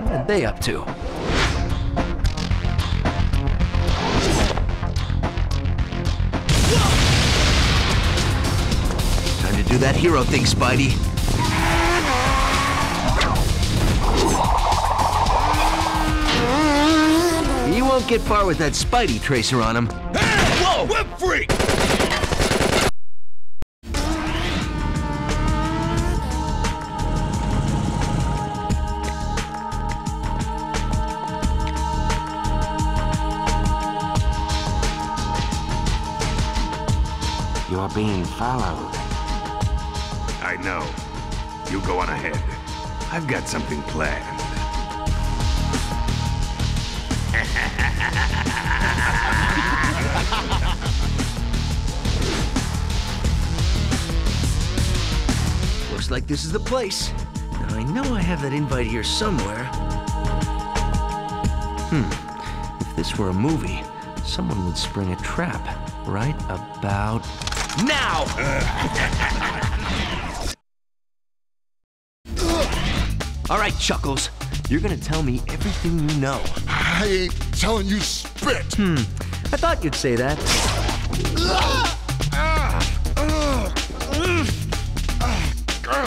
What are they up to? Time to do that hero thing, Spidey. He won't get far with that Spidey tracer on him. Hey! Whoa! Whip freak! You're being followed. I know. You go on ahead. I've got something planned. Looks like this is the place. Now, I know I have that invite here somewhere. Hmm. If this were a movie, someone would spring a trap right about now! All right, Chuckles. You're gonna tell me everything you know. I ain't telling you spit. Hmm. I thought you'd say that.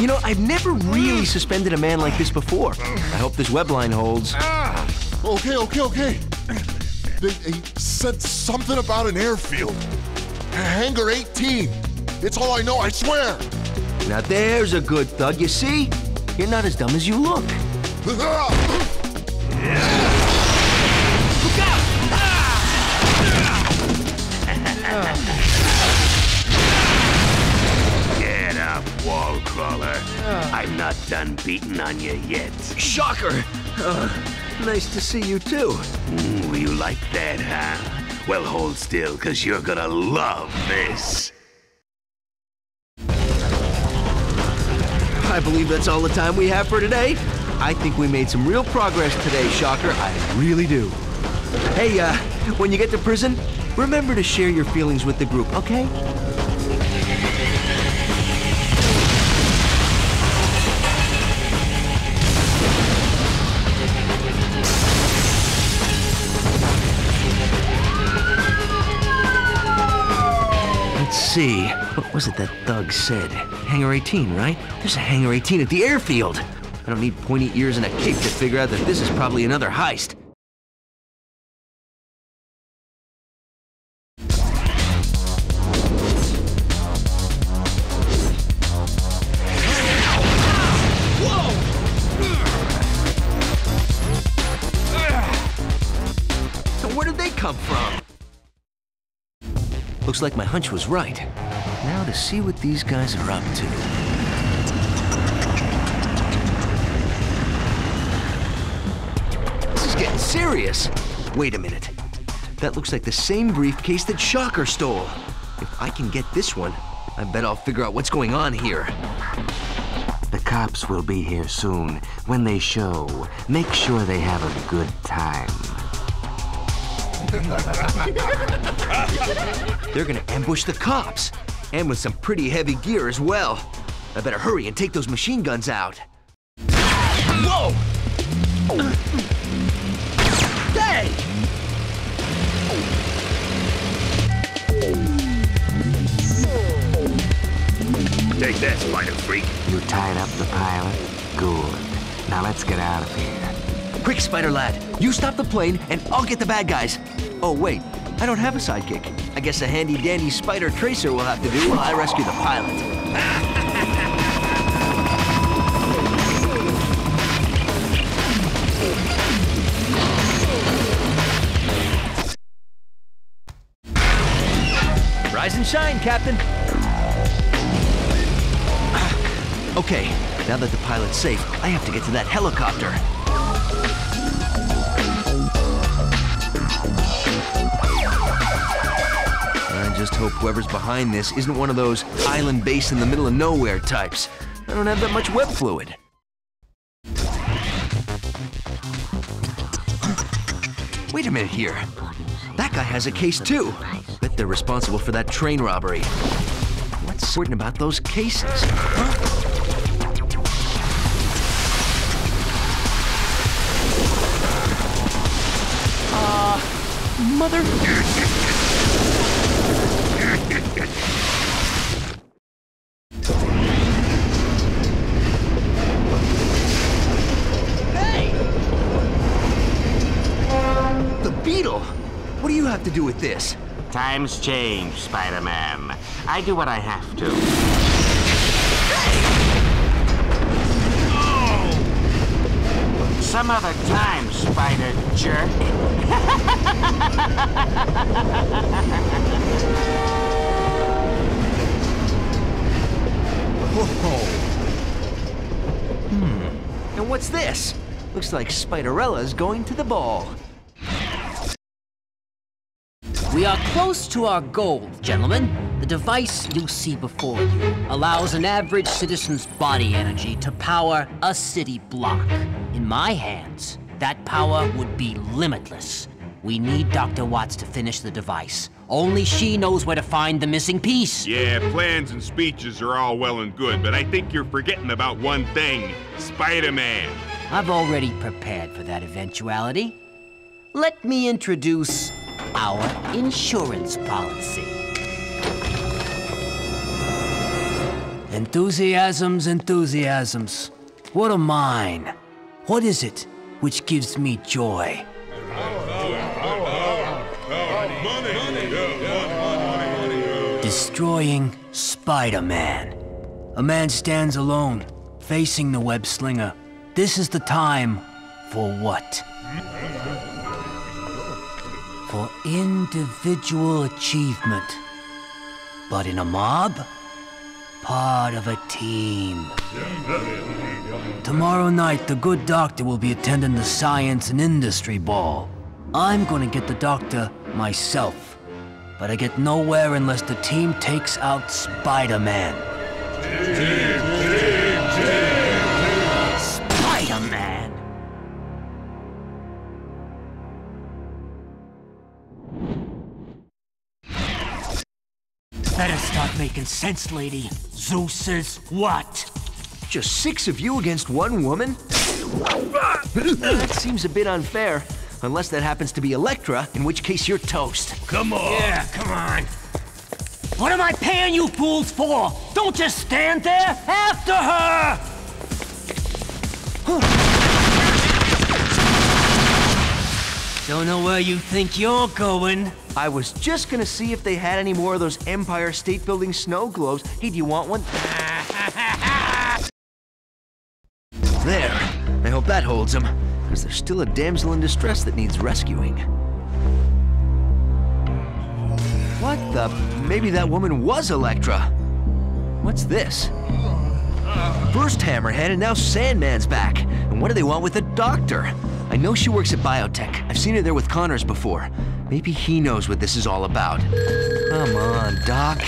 You know, I've never really suspended a man like this before. I hope this web line holds. Okay, okay, okay. They, they said something about an airfield. Hangar 18. It's all I know, I swear. Now there's a good thug. You see? You're not as dumb as you look. Look out! Get up, wall crawler. I'm not done beating on you yet. Shocker! Uh, nice to see you too. Ooh, you like that, huh? Well, hold still, because you're gonna love this. I believe that's all the time we have for today. I think we made some real progress today, Shocker. I really do. Hey, uh, when you get to prison, remember to share your feelings with the group, okay? See. What was it that Thug said? Hangar 18, right? There's a Hangar 18 at the airfield. I don't need pointy ears and a cape to figure out that this is probably another heist. Looks like my hunch was right. Now to see what these guys are up to. This is getting serious. Wait a minute. That looks like the same briefcase that Shocker stole. If I can get this one, I bet I'll figure out what's going on here. The cops will be here soon. When they show, make sure they have a good time. They're gonna ambush the cops, and with some pretty heavy gear as well. I better hurry and take those machine guns out. Whoa! Hey! Take that, spider freak. You tied up the pilot? Good. Now let's get out of here. Quick, Spider Lad, you stop the plane, and I'll get the bad guys. Oh, wait, I don't have a sidekick. I guess a handy dandy spider tracer will have to do while I rescue the pilot. Rise and shine, Captain. Okay, now that the pilot's safe, I have to get to that helicopter. Just hope whoever's behind this isn't one of those island base in the middle of nowhere types. I don't have that much web fluid. Wait a minute here. That guy has a case too. Bet they're responsible for that train robbery. What's certain about those cases? Huh? Uh, mother. The beetle. What do you have to do with this? Times change, Spider-Man. I do what I have to. Hey! Oh! Some other time, Spider Jerk. Whoa. Hmm. And what's this? Looks like Spiderella's going to the ball. We are close to our goal, gentlemen. The device you see before you allows an average citizen's body energy to power a city block. In my hands, that power would be limitless. We need Dr. Watts to finish the device. Only she knows where to find the missing piece. Yeah, plans and speeches are all well and good, but I think you're forgetting about one thing Spider-Man. I've already prepared for that eventuality. Let me introduce our insurance policy. Enthusiasms, enthusiasms. What are mine? What is it which gives me joy? Destroying Spider-Man. A man stands alone, facing the web slinger. This is the time for what? For individual achievement. But in a mob? Part of a team. Tomorrow night, the good doctor will be attending the Science and Industry Ball. I'm gonna get the doctor myself. But I get nowhere unless the team takes out Spider-Man. Spider-Man! Better start making sense, lady. Zeus is what? Just six of you against one woman? that seems a bit unfair. Unless that happens to be Elektra, in which case you're toast. Come on. Yeah, come on. What am I paying you fools for? Don't just stand there! After her! Don't know where you think you're going. I was just gonna see if they had any more of those Empire State Building snow globes. Hey, do you want one? There. I hope that holds him. Because there's still a damsel in distress that needs rescuing. What the? Maybe that woman was Elektra. What's this? First Hammerhead and now Sandman's back. And what do they want with the doctor? I know she works at biotech. I've seen her there with Connors before. Maybe he knows what this is all about. Come on, Doc.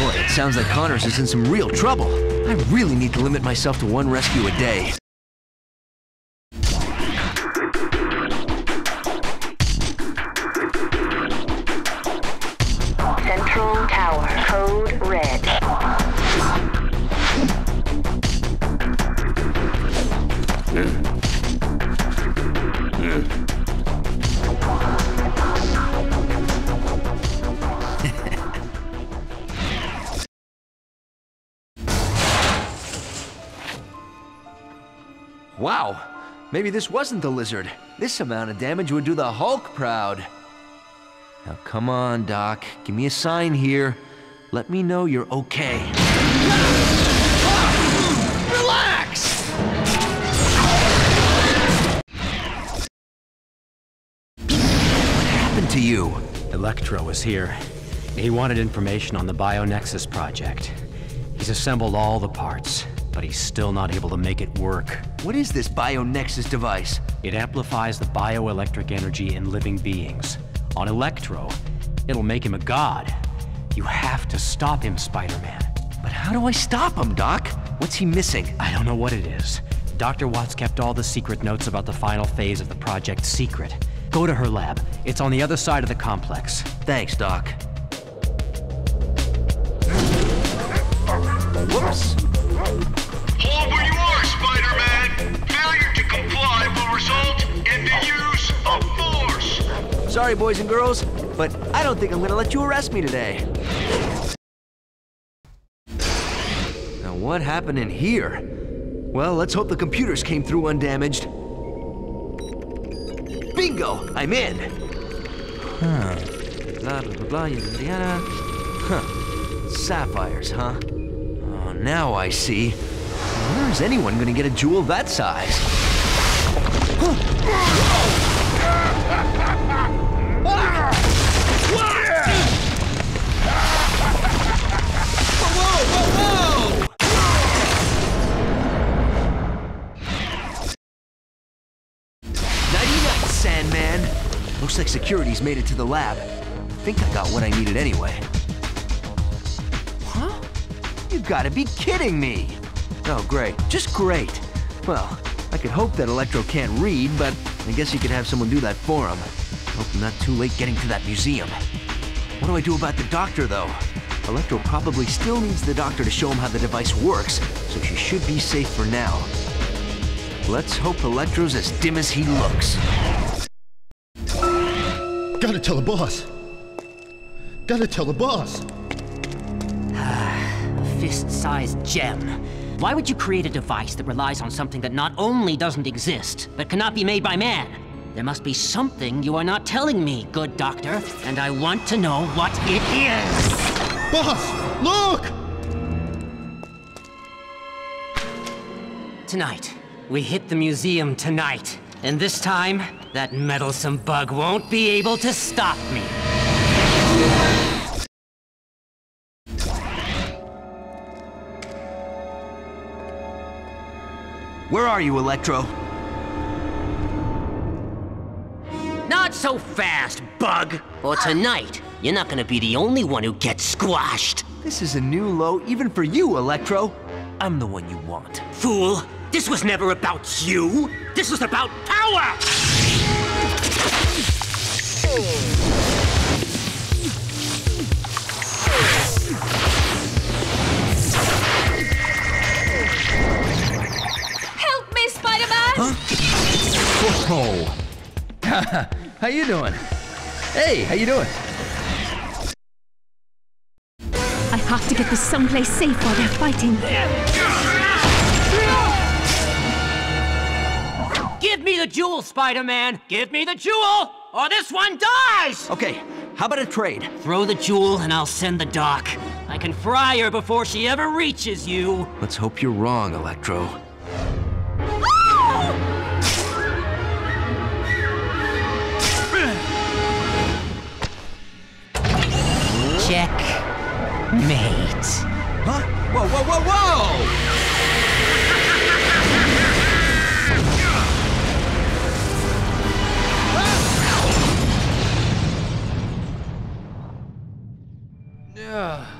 Boy, it sounds like Connors is in some real trouble. I really need to limit myself to one rescue a day. Maybe this wasn't the lizard. This amount of damage would do the Hulk proud. Now come on, Doc. Give me a sign here. Let me know you're okay. Relax! What happened to you? Electro was here. He wanted information on the BioNexus project. He's assembled all the parts, but he's still not able to make it work. What is this BioNexus device? It amplifies the bioelectric energy in living beings. On Electro, It'll make him a god. You have to stop him, Spider-Man. But how do I stop him, Doc? What's he missing? I don't know what it is. Dr. Watts kept all the secret notes about the final phase of the project secret. Go to her lab. It's on the other side of the complex. Thanks, Doc. Sorry, boys and girls, but I don't think I'm gonna let you arrest me today. Now, what happened in here? Well, let's hope the computers came through undamaged. Bingo! I'm in! Huh. Blah, blah, blah, blah, yada, yada. Huh. Sapphires, huh? Oh, now I see. Where is anyone gonna get a jewel that size? Sandman! Looks like security's made it to the lab. I think I got what I needed anyway. Huh? You gotta be kidding me! Oh, great. Just great. Well, I could hope that Electro can't read, but I guess you could have someone do that for him. Hope I'm not too late getting to that museum. What do I do about the doctor, though? Electro probably still needs the doctor to show him how the device works, so she should be safe for now. Let's hope Electro's as dim as he looks. Gotta tell the boss. Gotta tell the boss. A fist-sized gem. Why would you create a device that relies on something that not only doesn't exist, but cannot be made by man? There must be something you are not telling me, good doctor, and I want to know what it is. Boss, look! Tonight, we hit the museum tonight. And this time, that meddlesome bug won't be able to stop me. Where are you, Electro? So fast, bug! For tonight, you're not gonna be the only one who gets squashed. This is a new low even for you, Electro. I'm the one you want. Fool! This was never about you! This was about power! Help me, Spider-Man! Huh? Oh. how you doing? Hey, how you doing? I have to get this someplace safe while they're fighting. Give me the jewel, Spider-Man! Give me the jewel! Or this one dies! Okay, how about a trade? Throw the jewel and I'll send the doc. I can fry her before she ever reaches you. Let's hope you're wrong, Electro. Mate. Huh? Whoa, whoa, whoa, whoa!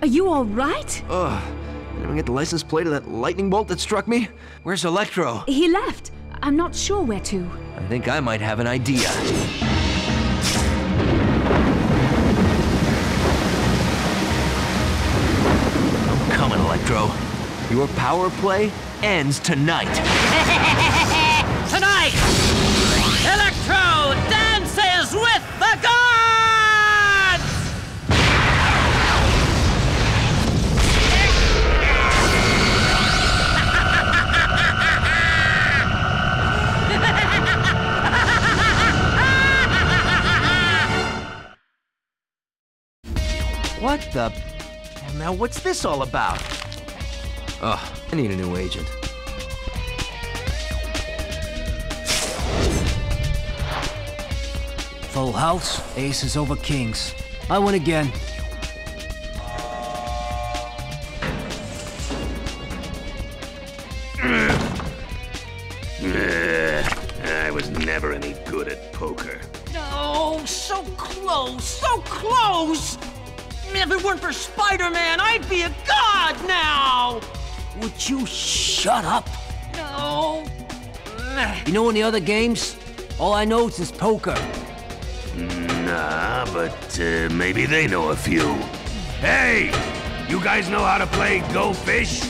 Are you all right? Ugh. Anyone get the license plate of that lightning bolt that struck me? Where's Electro? He left. I'm not sure where to. I think I might have an idea. Electro. Your power play ends tonight. Tonight, Electro dances with the gods! What the? Now, what's this all about? Ugh, I need a new agent. Full house, aces over kings. I win again. I was never any good at poker. No! Oh, so close, so close! If it weren't for Spider-Man, I'd be a god now! Would you shut up? No. You know any other games? All I know is this poker. Nah, but uh, maybe they know a few. Hey! You guys know how to play Go Fish?